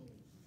goals.